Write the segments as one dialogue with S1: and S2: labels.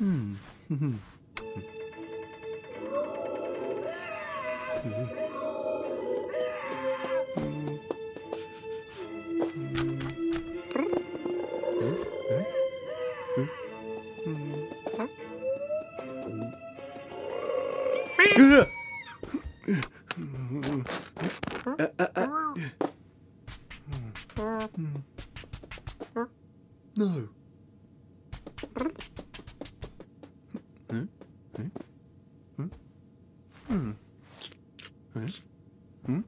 S1: Hum. Ugh! No. Hmm? Hmm? Hmm? Hmm? Hmm? Hmm?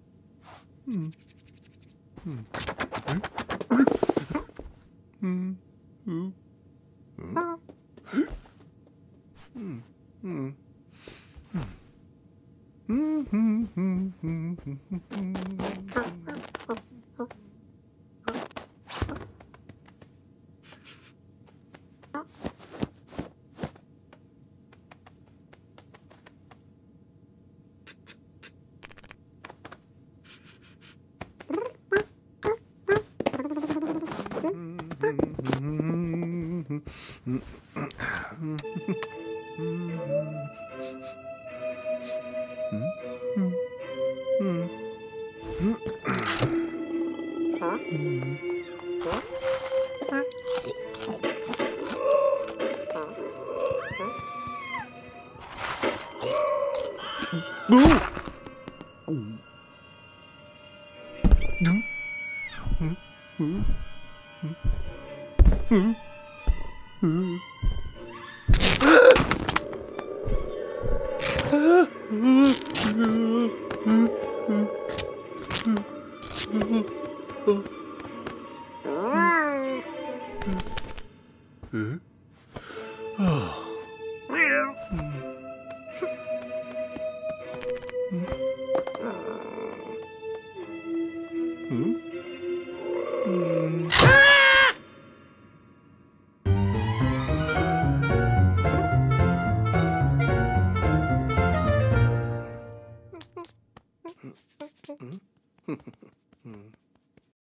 S1: Hmm? Hmm? Hmm? Hmm? Mm-hmm. Mm-hmm. Oh. 嗯嗯。啊！